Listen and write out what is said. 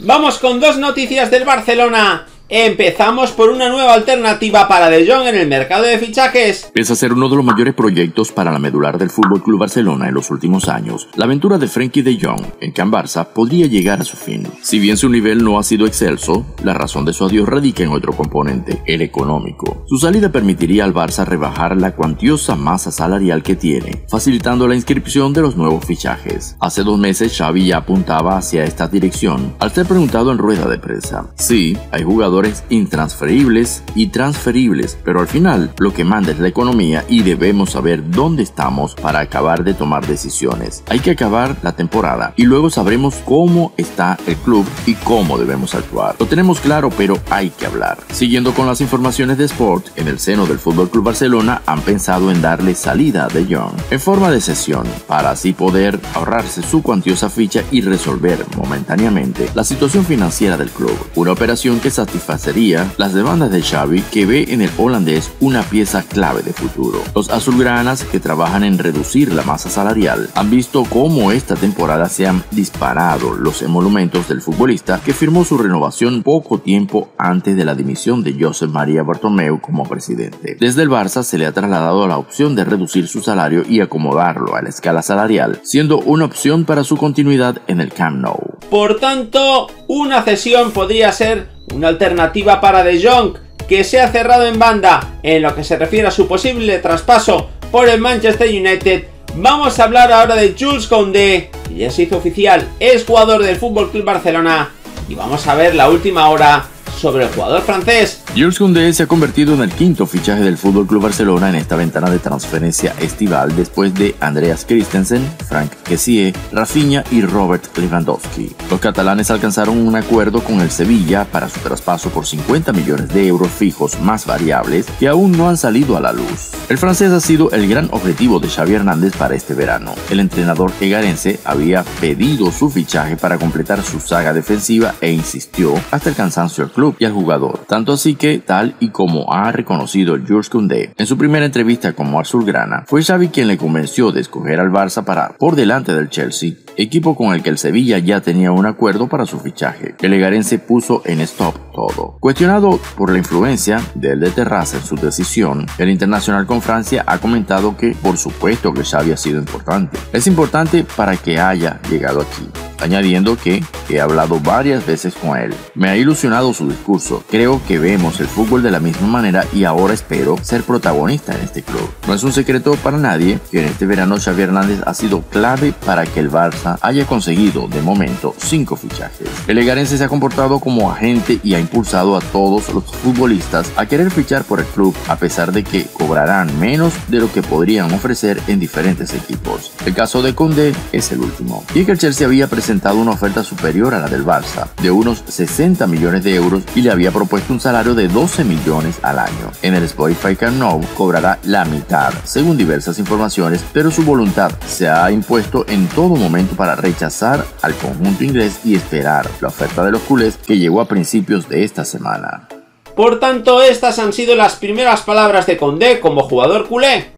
Vamos con dos noticias del Barcelona. Empezamos por una nueva alternativa para De Jong en el mercado de fichajes. Pese a ser uno de los mayores proyectos para la medular del Fútbol Club Barcelona en los últimos años, la aventura de Frenkie De Jong en Can Barça podría llegar a su fin. Si bien su nivel no ha sido excelso, la razón de su adiós radica en otro componente, el económico. Su salida permitiría al Barça rebajar la cuantiosa masa salarial que tiene, facilitando la inscripción de los nuevos fichajes. Hace dos meses Xavi ya apuntaba hacia esta dirección al ser preguntado en rueda de prensa. Sí, hay jugadores intransferibles y transferibles, pero al final lo que manda es la economía y debemos saber dónde estamos para acabar de tomar decisiones. Hay que acabar la temporada y luego sabremos cómo está el club y cómo debemos actuar. Lo tenemos claro, pero hay que hablar. Siguiendo con las informaciones de Sport, en el seno del Fútbol Club Barcelona han pensado en darle salida De Jong en forma de sesión para así poder ahorrarse su cuantiosa ficha y resolver momentáneamente la situación financiera del club. Una operación que satisface sería las demandas de Xavi que ve en el holandés una pieza clave de futuro. Los azulgranas que trabajan en reducir la masa salarial han visto cómo esta temporada se han disparado los emolumentos del futbolista que firmó su renovación poco tiempo antes de la dimisión de Josep María Bartomeu como presidente. Desde el Barça se le ha trasladado la opción de reducir su salario y acomodarlo a la escala salarial, siendo una opción para su continuidad en el Camp Nou. Por tanto, una cesión podría ser una alternativa para De Jong, que se ha cerrado en banda en lo que se refiere a su posible traspaso por el Manchester United. Vamos a hablar ahora de Jules Koundé, que ya se hizo oficial, es jugador del Club Barcelona. Y vamos a ver la última hora sobre el jugador francés. Jules Koundé se ha convertido en el quinto fichaje del Club Barcelona en esta ventana de transferencia estival después de Andreas Christensen, Frank Kessie, Rafinha y Robert Lewandowski. Los catalanes alcanzaron un acuerdo con el Sevilla para su traspaso por 50 millones de euros fijos más variables que aún no han salido a la luz. El francés ha sido el gran objetivo de Xavi Hernández para este verano. El entrenador egarense había pedido su fichaje para completar su saga defensiva e insistió hasta el cansancio al club y al jugador. Tanto así que, tal y como ha reconocido Jules Koundé en su primera entrevista como azulgrana, fue Xavi quien le convenció de escoger al Barça para por delante del Chelsea, equipo con el que el Sevilla ya tenía un acuerdo para su fichaje. El Egarense puso en stop todo. Cuestionado por la influencia del de Terraza en su decisión, el internacional con Francia ha comentado que por supuesto que Xavi ha sido importante. Es importante para que haya llegado aquí añadiendo que he hablado varias veces con él. Me ha ilusionado su discurso. Creo que vemos el fútbol de la misma manera y ahora espero ser protagonista en este club. No es un secreto para nadie que en este verano Xavi Hernández ha sido clave para que el Barça haya conseguido de momento cinco fichajes. El Egarense se ha comportado como agente y ha impulsado a todos los futbolistas a querer fichar por el club a pesar de que cobrarán menos de lo que podrían ofrecer en diferentes equipos. El caso de Conde es el último. Y Chelsea había presentado una oferta superior a la del Barça, de unos 60 millones de euros y le había propuesto un salario de 12 millones al año. En el Spotify Camp cobrará la mitad, según diversas informaciones, pero su voluntad se ha impuesto en todo momento para rechazar al conjunto inglés y esperar la oferta de los culés que llegó a principios de esta semana. Por tanto, estas han sido las primeras palabras de Condé como jugador culé.